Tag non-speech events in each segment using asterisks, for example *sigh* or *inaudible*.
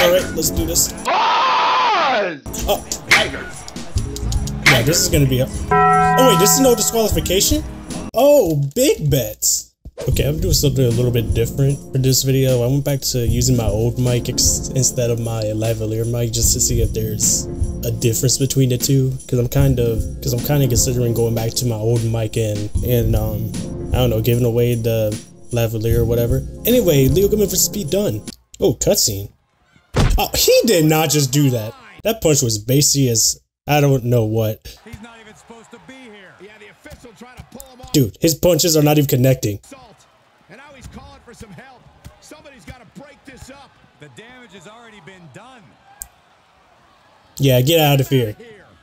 Alright, let's do this. Oh. Yeah, this is gonna be a. Oh, wait, this is no disqualification? Oh, big bets. Okay, I'm doing something a little bit different for this video. I went back to using my old mic instead of my lavalier mic just to see if there's a difference between the two. Cause I'm kind of, cause I'm kind of considering going back to my old mic and and um, I don't know, giving away the lavalier or whatever. Anyway, Leo Goodman for Pete Dunne. Oh, cutscene. Oh, he did not just do that. That punch was basically as I don't know what. He's not even supposed to be here. Yeah, the official trying to pull him off. Dude, his punches are not even connecting. And now he's calling for some help. Somebody's got to break this up. The damage has already been done. Yeah, get out of here.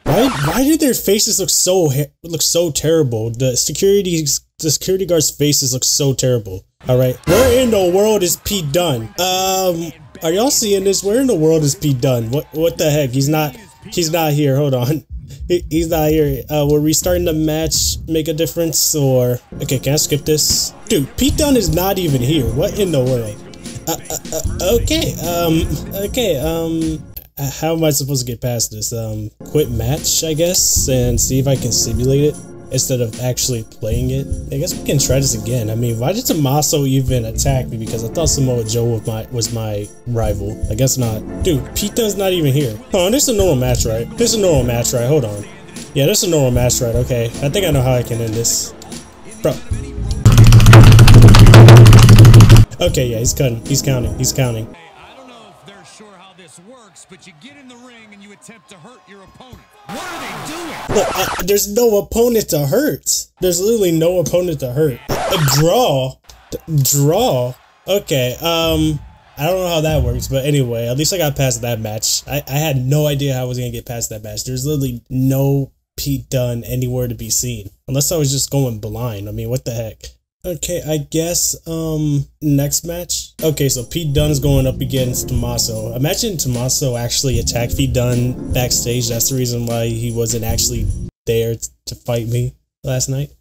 Why why did their faces look so look so terrible? The security the security guards' faces look so terrible. All right, where in the world is Pete Dunne? Um, are y'all seeing this? Where in the world is Pete Dunne? What what the heck? He's not he's not here. Hold on. *laughs* He, he's not here. Uh, we're restarting the match make a difference or okay? Can I skip this? Dude, Pete Dunne is not even here. What in the world? Uh, uh, uh okay. Um. Okay. Um. How am I supposed to get past this? Um. Quit match, I guess, and see if I can simulate it instead of actually playing it. I guess we can try this again. I mean, why did Tommaso even attack me? Because I thought Samoa Joe was my was my rival. I guess not. Dude, Dunne's not even here. Oh, this is a normal match, right? This is a normal match, right? Hold on. Yeah, this is a normal match, right? Okay. I think I know how I can end this. Bro. Okay, yeah, he's cutting. He's counting. He's counting. I don't know if they're sure how this works, but you get in the ring and you attempt to hurt your opponent. What are they doing? Look, uh, there's no opponent to hurt. There's literally no opponent to hurt. A draw? Draw? Okay, um, I don't know how that works, but anyway, at least I got past that match. I, I had no idea how I was going to get past that match. There's literally no Pete Dunne anywhere to be seen. Unless I was just going blind. I mean, what the heck? Okay, I guess um next match. Okay, so Pete Dunne is going up against Tommaso. Imagine Tommaso actually attacked Pete Dunne backstage. That's the reason why he wasn't actually there to fight me last night.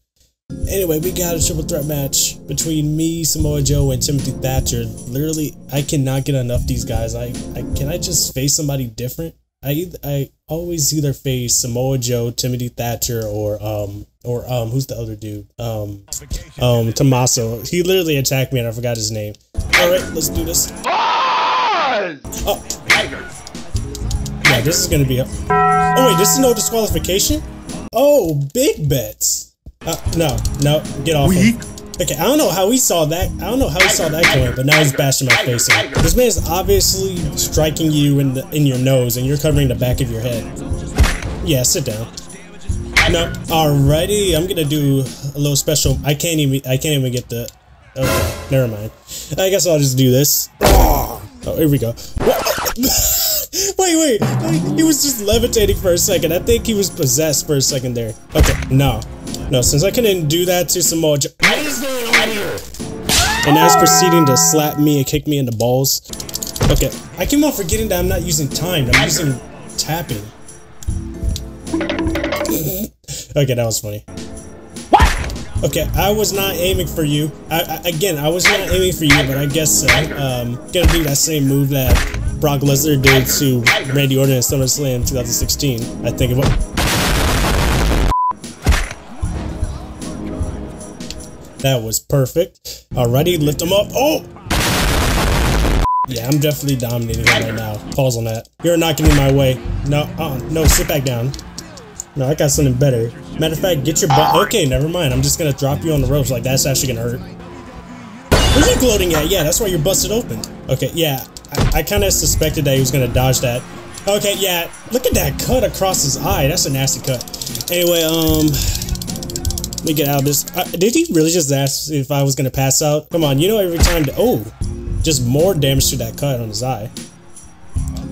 Anyway, we got a triple threat match between me, Samoa Joe, and Timothy Thatcher. Literally, I cannot get enough these guys. I, I can I just face somebody different? I I always either face Samoa Joe, Timothy Thatcher, or um or um who's the other dude? Um um Tommaso. He literally attacked me and I forgot his name. All right, let's do this. Oh, yeah, this is gonna be a. Oh wait, this is no disqualification. Oh, big bets. Uh, no, no, get off. Weak. Him. Okay, I don't know how he saw that. I don't know how he saw that going, but now he's bashing my face in. This man is obviously striking you in the in your nose, and you're covering the back of your head. Yeah, sit down. No, alrighty. I'm gonna do a little special. I can't even. I can't even get the. Okay, never mind. I guess I'll just do this. Oh, here we go. *laughs* wait, wait. He was just levitating for a second. I think he was possessed for a second there. Okay, no. No, since I couldn't do that to Samoa Joe. What is going on here? And now he's proceeding to slap me and kick me in the balls. Okay, I keep on forgetting that I'm not using time. I'm using tapping. *laughs* okay, that was funny. Okay, I was not aiming for you. I, I, again, I was not aiming for you, but I guess so. Um, gonna do that same move that Brock Lesnar did to Randy Orton at SummerSlam 2016. I think of. it. That was perfect. Alrighty, lift him up. Oh! Yeah, I'm definitely dominating right now. Pause on that. You're not getting in my way. No, uh, no, sit back down. No, I got something better. Matter of fact, get your butt. Okay, never mind. I'm just gonna drop you on the ropes. Like, that's actually gonna hurt. Are you gloating at? Yeah, that's why you're busted open. Okay, yeah. I, I kind of suspected that he was gonna dodge that. Okay, yeah. Look at that cut across his eye. That's a nasty cut. Anyway, um... Let me get out of this. Uh, did he really just ask if I was gonna pass out? Come on, you know every time. oh, just more damage to that cut on his eye.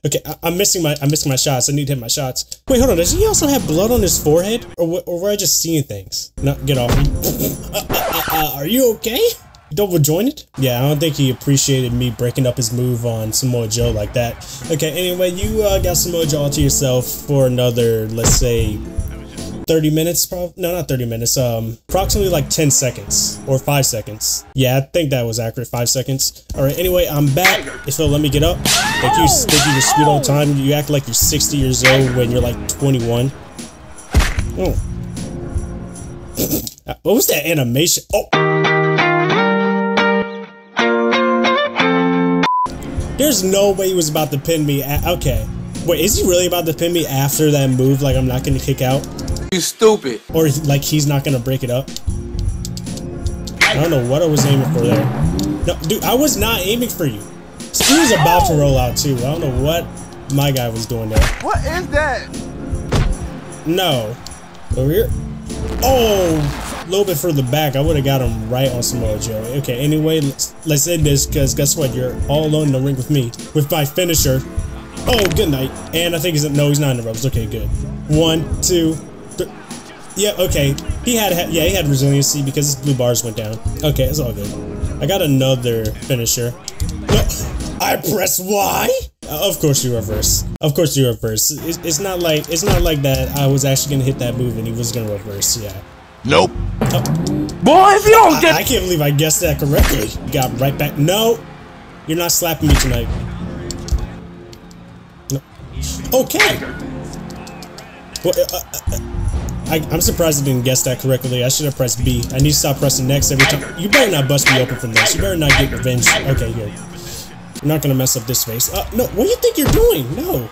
Okay, I am missing my I'm missing my shots. I need to hit my shots. Wait, hold on. Does he also have blood on his forehead, or or were I just seeing things? No, get off me. Uh, uh, uh, are you okay? Double jointed? Yeah, I don't think he appreciated me breaking up his move on Samoa Joe like that. Okay, anyway, you uh, got Samoa Joe to yourself for another, let's say, 30 minutes, probably. No, not 30 minutes. Um, approximately like 10 seconds or five seconds. Yeah, I think that was accurate. Five seconds. All right. Anyway, I'm back. You'll let me get up. Thank you. Thank you for speed on time. You act like you're 60 years old when you're like 21. Oh. *laughs* what was that animation? Oh. There's no way he was about to pin me. okay. Wait, is he really about to pin me after that move? Like I'm not going to kick out? You stupid. Or like he's not going to break it up? I don't know what I was aiming for there. No, dude, I was not aiming for you. He was about to roll out too. I don't know what my guy was doing there. What is that? No. Over here. Oh, a little bit further back. I would have got him right on Samoa Joe. Okay, anyway, let's, let's end this because guess what? You're all alone in the ring with me. With my finisher. Oh, good night. And I think he's, no, he's not in the ropes. Okay, good. One, two, three. Yeah, okay. He had, yeah, he had resiliency because his blue bars went down. Okay, it's all good. I got another finisher. No, I press Y? Uh, of course you reverse. Of course you reverse. It's, it's not like it's not like that. I was actually gonna hit that move and he was gonna reverse. Yeah. Nope. Oh. Boy, if you don't get, I, I can't believe I guessed that correctly. got right back. No, you're not slapping me tonight. No. Okay. Well, uh, uh, uh I, am surprised I didn't guess that correctly. I should have pressed B. I need to stop pressing next every time. You better not bust me open from this. You better not get revenge. Okay, good. I'm not gonna mess up this face. Uh, no, what do you think you're doing? No.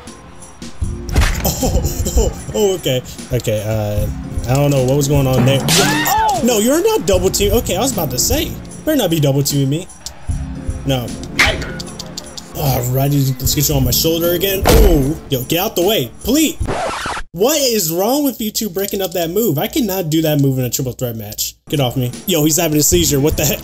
Oh, *laughs* oh, oh, okay. Okay, uh, I don't know what was going on there. No, you're not double team. Okay, I was about to say. Better not be double teaming me. No. Alrighty, let's get you on my shoulder again. Oh, yo, get out the way, please. What is wrong with you two breaking up that move? I cannot do that move in a triple threat match. Get off me. Yo, he's having a seizure. What the heck?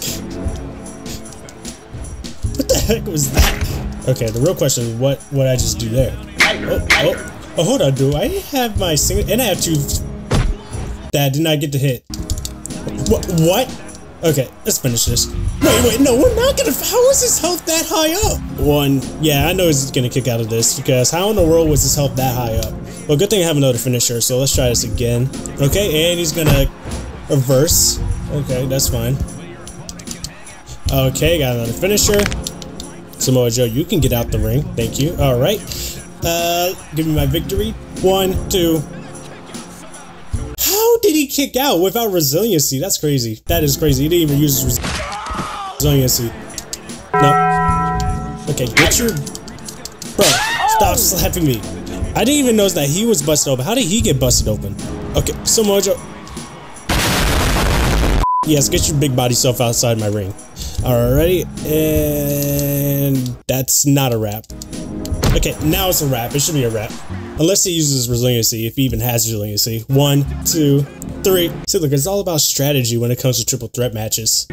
What the heck was that? Okay, the real question is what what I just do there? Oh, oh, oh, hold on, do I have my single and I have two that did not get to hit. What what? Okay, let's finish this. Wait, wait, no, we're not gonna how is his health that high up? One, yeah, I know he's gonna kick out of this because how in the world was his health that high up? Well good thing I have another finisher, so let's try this again. Okay, and he's gonna reverse. Okay, that's fine. Okay, got another finisher. Samoa Joe, you can get out the ring. Thank you. All right. Uh, give me my victory. One, two. Did he kick out without resiliency? That's crazy. That is crazy. He didn't even use his resiliency. No. Okay, get your... Bro, stop slapping me. I didn't even notice that he was busted open. How did he get busted open? Okay, so Mojo... Yes, get your big body self outside my ring. Alrighty, and that's not a wrap. Okay, now it's a wrap. It should be a wrap. Unless he uses resiliency, if he even has resiliency. One, two, three. See, look, it's all about strategy when it comes to triple threat matches.